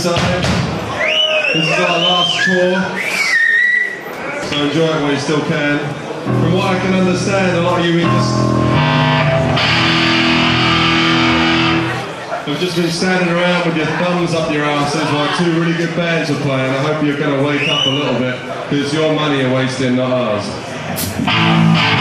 This is our last tour. So enjoy it while you still can. From what I can understand, a lot of you we just have just been standing around with your thumbs up your asses while two really good bands are playing. I hope you're going to wake up a little bit because your money are wasting, not ours.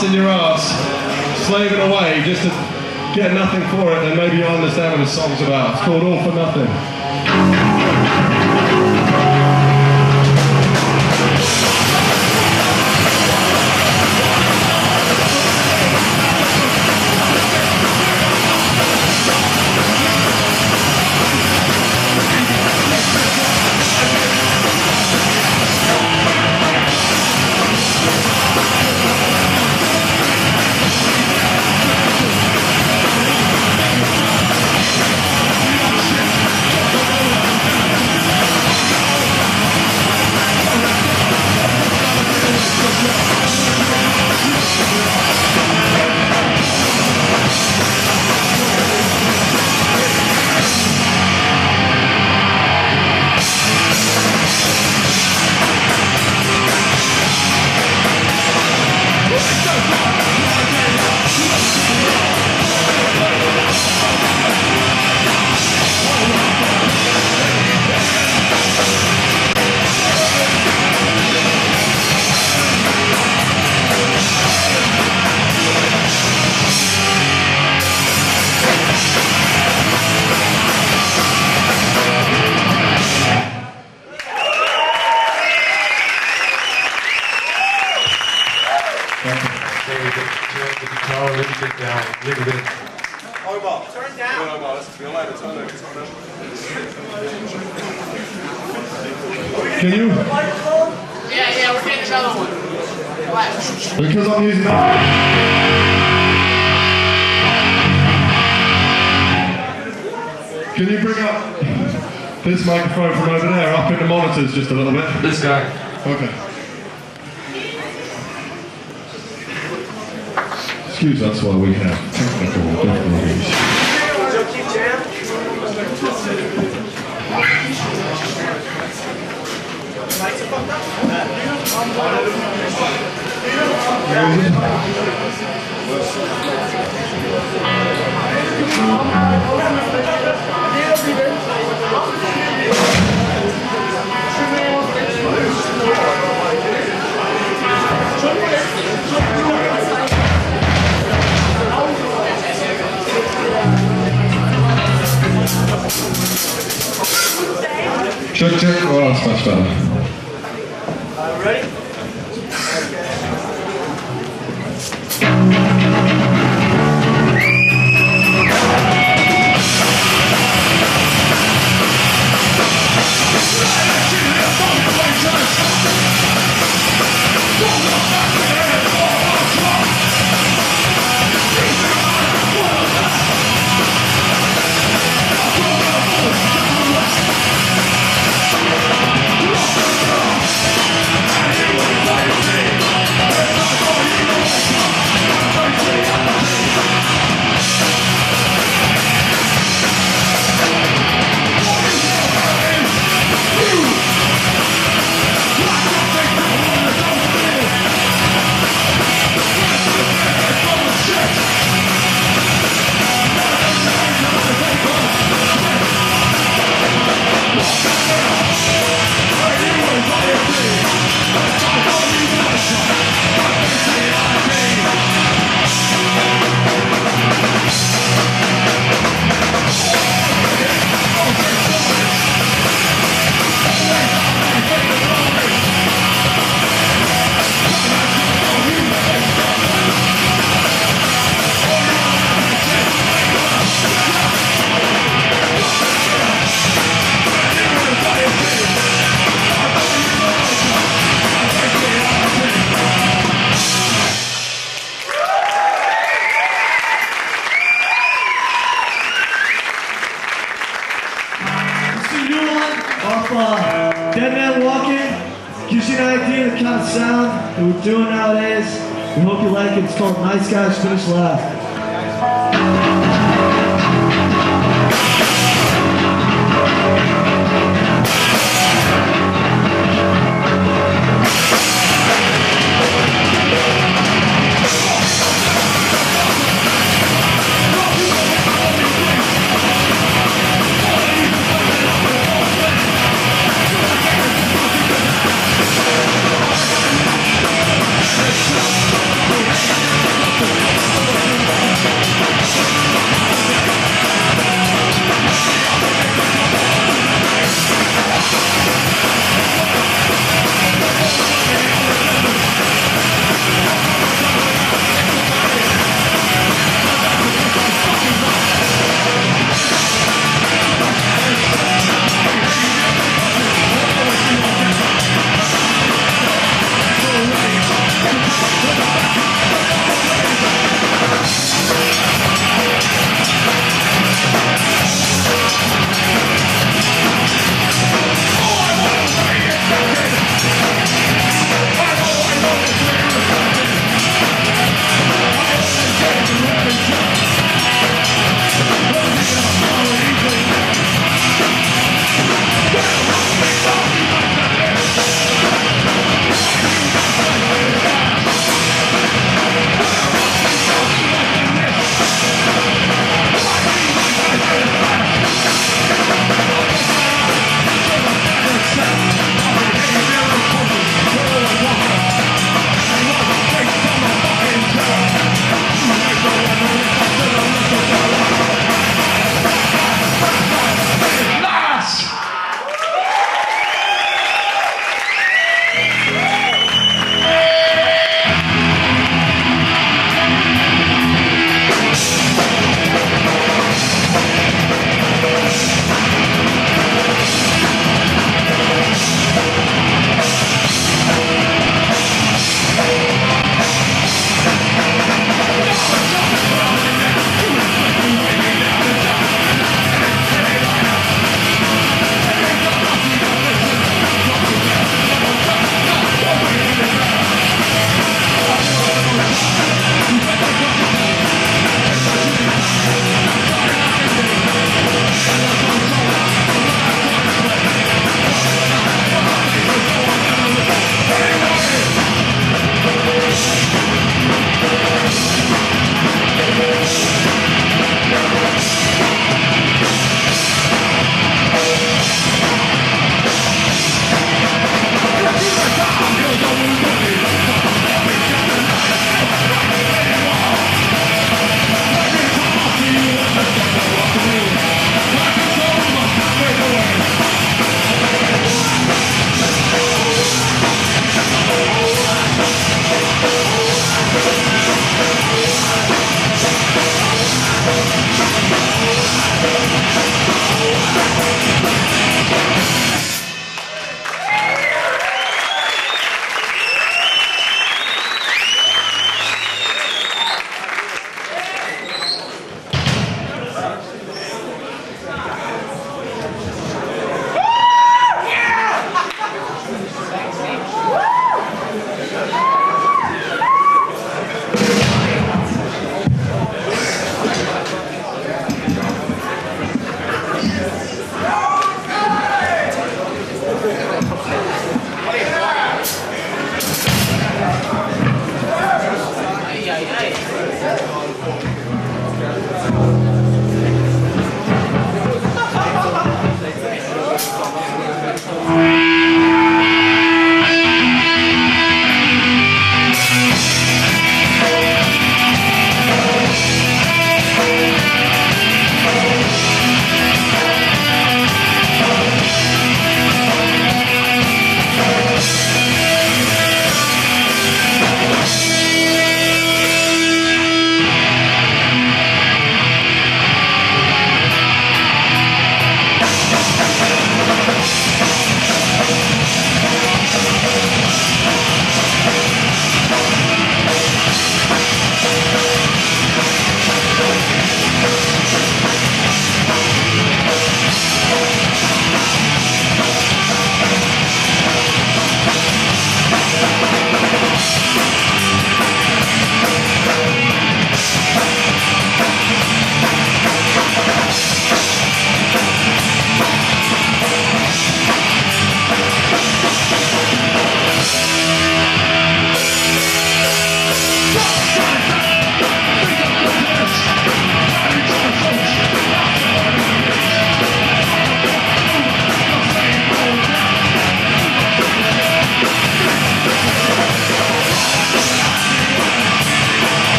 Busting your ass, slaving away just to get nothing for it, then maybe you'll understand what the song's about. It's called All for Nothing. This guy. Okay. Excuse us while we have technical difficulties. Check, check. Oh, that's much better. It's Finish Laugh.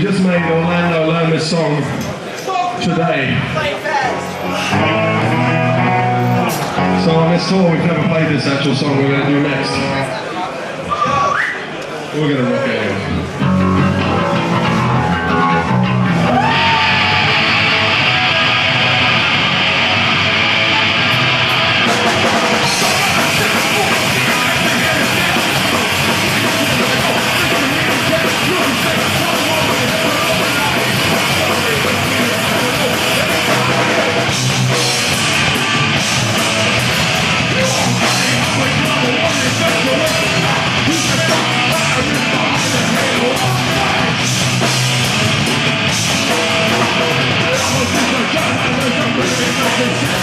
We just made Orlando this song today. So on this tour, we've never played this actual song we're going to do next. We're going to rock it out. Hey!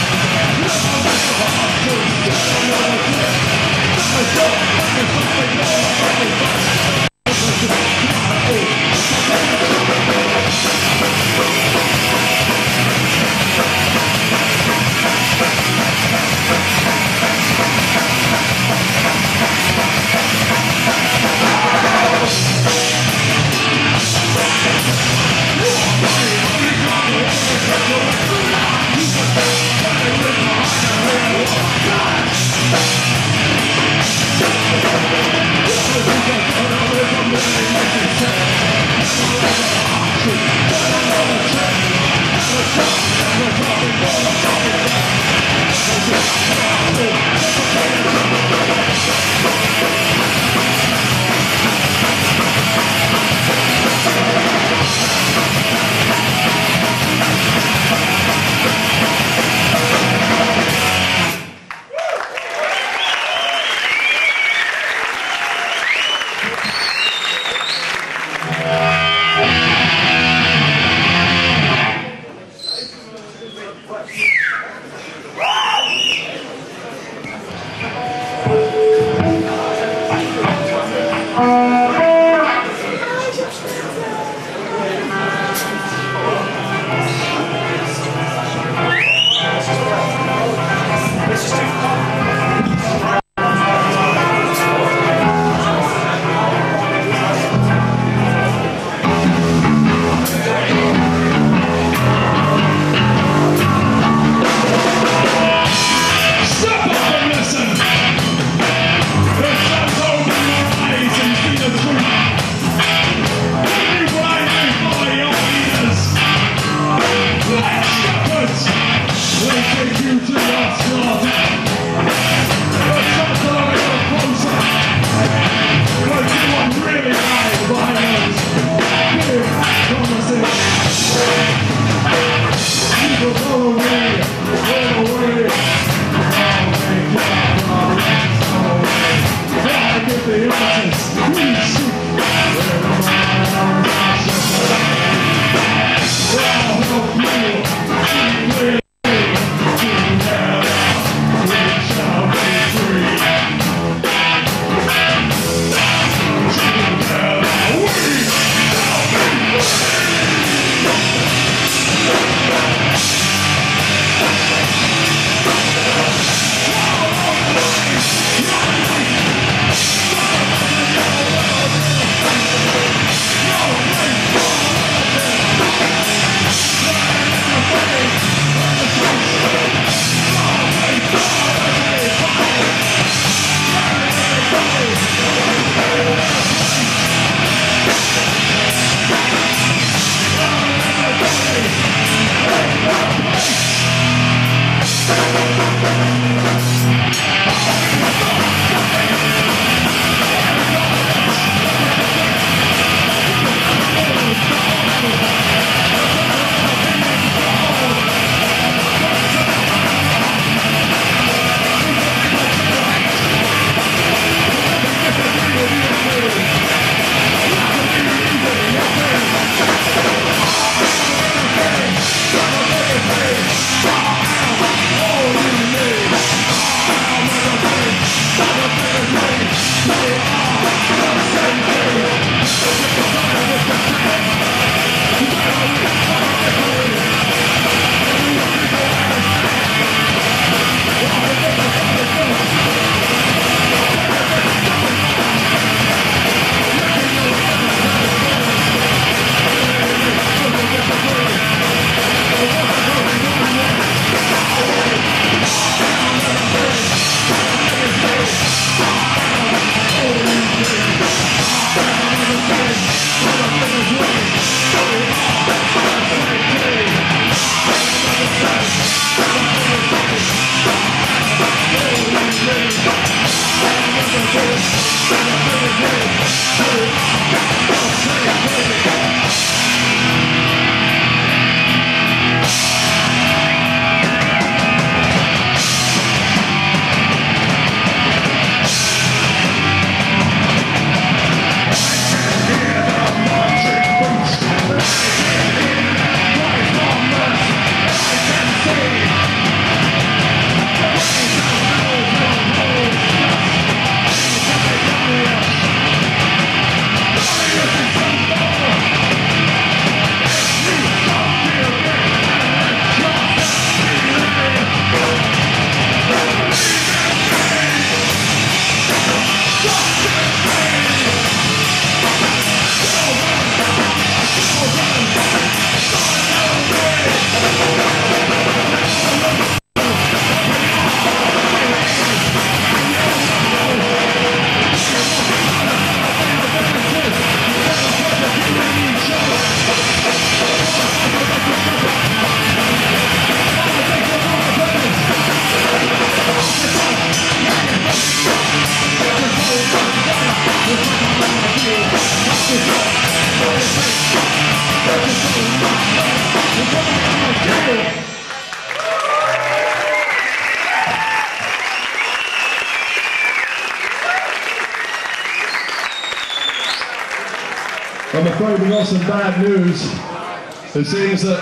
It seems that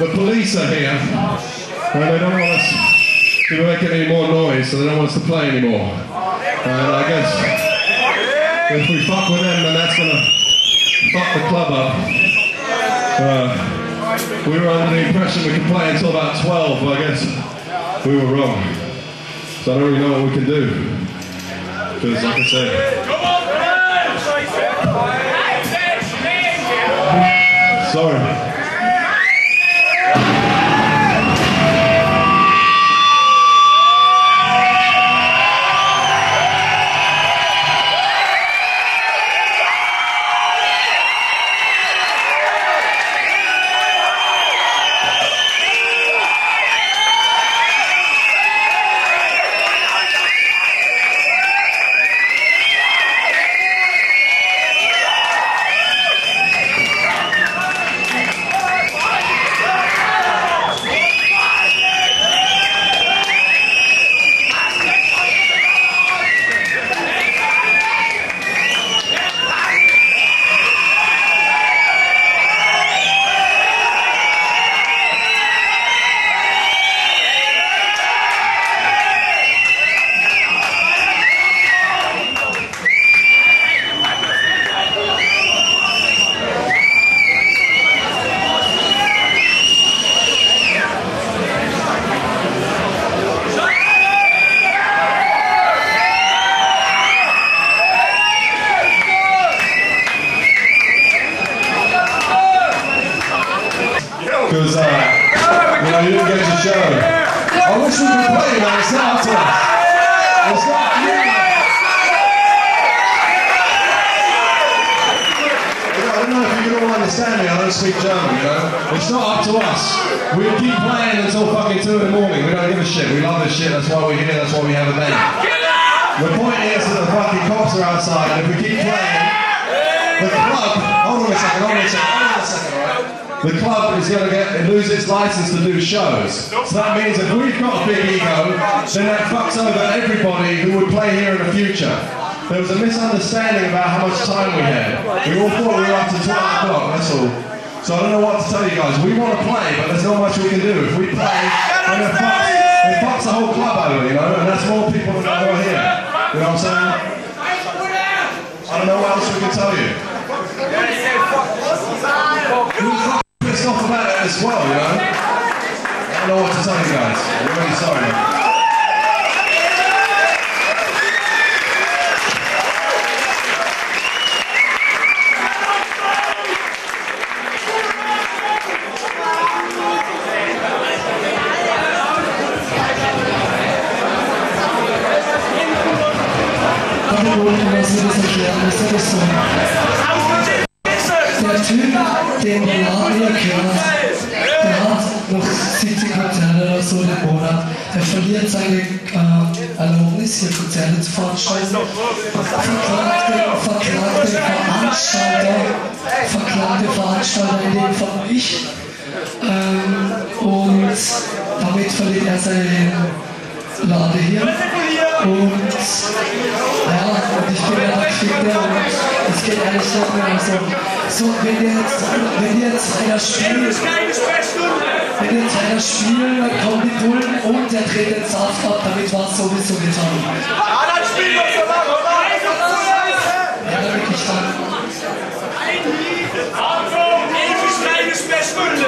the police are here and they don't want us to make any more noise, so they don't want us to play anymore. And I guess if we fuck with them, then that's gonna fuck the club up. Uh, we were under the impression we could play until about 12, but I guess we were wrong. So I don't really know what we can do. Because like I said, sorry. The club is going to get lose its license to do shows. So that means if we've got a big ego, then that fucks over everybody who would play here in the future. There was a misunderstanding about how much time we had. We all thought we were up to 12 o'clock, that's all. So I don't know what to tell you guys. We want to play, but there's not much we can do. If we play, then it fucks, it fucks the whole club over, you know, and that's more people than are here. You know what I'm saying? I don't know what else we can tell you. Off about it as well, you know? I don't know what to tell you guys. I'm really sorry. Veranstalten. Verklagt den, verklagt den Veranstalter, verklagt den Veranstalter, in dem Fall ich. Ähm, und damit verliert er seinen Lade hier. Und ja, und ich bin ja Ficker und es geht ehrlich gesagt mir also, so, wenn jetzt, wenn jetzt einer spielt, wenn die Zeiger spielen, dann kommen die Bullen und der dreht den Saft ab, damit war es sowieso getan. Ja, dann spielen wir so lange, oder? Ja, dann wirklich dann. Ein Lied! Achtung! Ewig keine Sperrstunde!